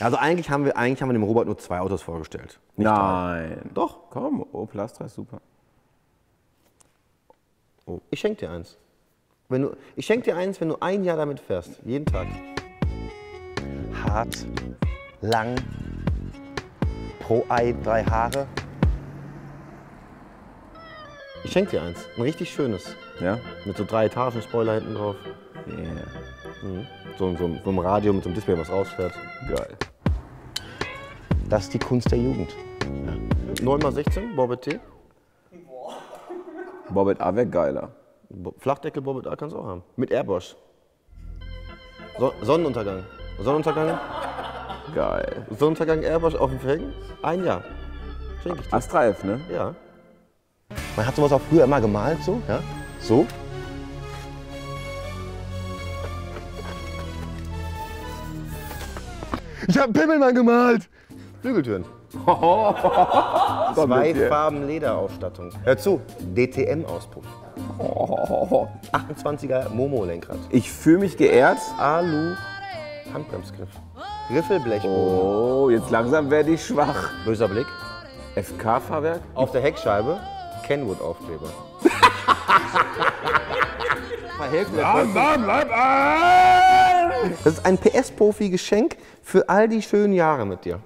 Also eigentlich haben wir, eigentlich haben wir dem Robert nur zwei Autos vorgestellt. Nicht drei. Nein. Doch. Komm, Opel Astra ist super. Ich schenke dir eins. Wenn du, ich schenke dir eins, wenn du ein Jahr damit fährst. Jeden Tag. Hart, lang, pro Ei drei Haare. Ich schenke dir eins. Ein richtig schönes. Ja? Mit so drei Etagen Spoiler hinten drauf. Yeah. So, so, so einem Radio mit so einem Display, was rausfährt. Geil. Das ist die Kunst der Jugend. Ja. 9x16, Bobbet T. Bobbet A wäre geiler. Bo- Flachdeckel Bobbet A kannst du auch haben. Mit Airbosch. So Sonnenuntergang. Sonnenuntergang, Geil. Sonnenuntergang Airbosch auf dem Felgen. Ein Jahr. Schenke ich dir. Astra F, ne? Ja. Man hat sowas auch früher immer gemalt, so, ja? So. Ich habe Pimmelmann gemalt. Flügeltüren. Zwei Farben Lederausstattung. Hör zu, DTM-Auspuff. 28er Momo-Lenkrad. Ich fühle mich geehrt. Alu Handbremsgriff. Riffelblechboden. Oh, jetzt langsam werde ich schwach. Böser Blick. FK-Fahrwerk? Auf der Heckscheibe Kenwood-Aufkleber. Das ist ein PS-Profi-Geschenk für all die schönen Jahre mit dir.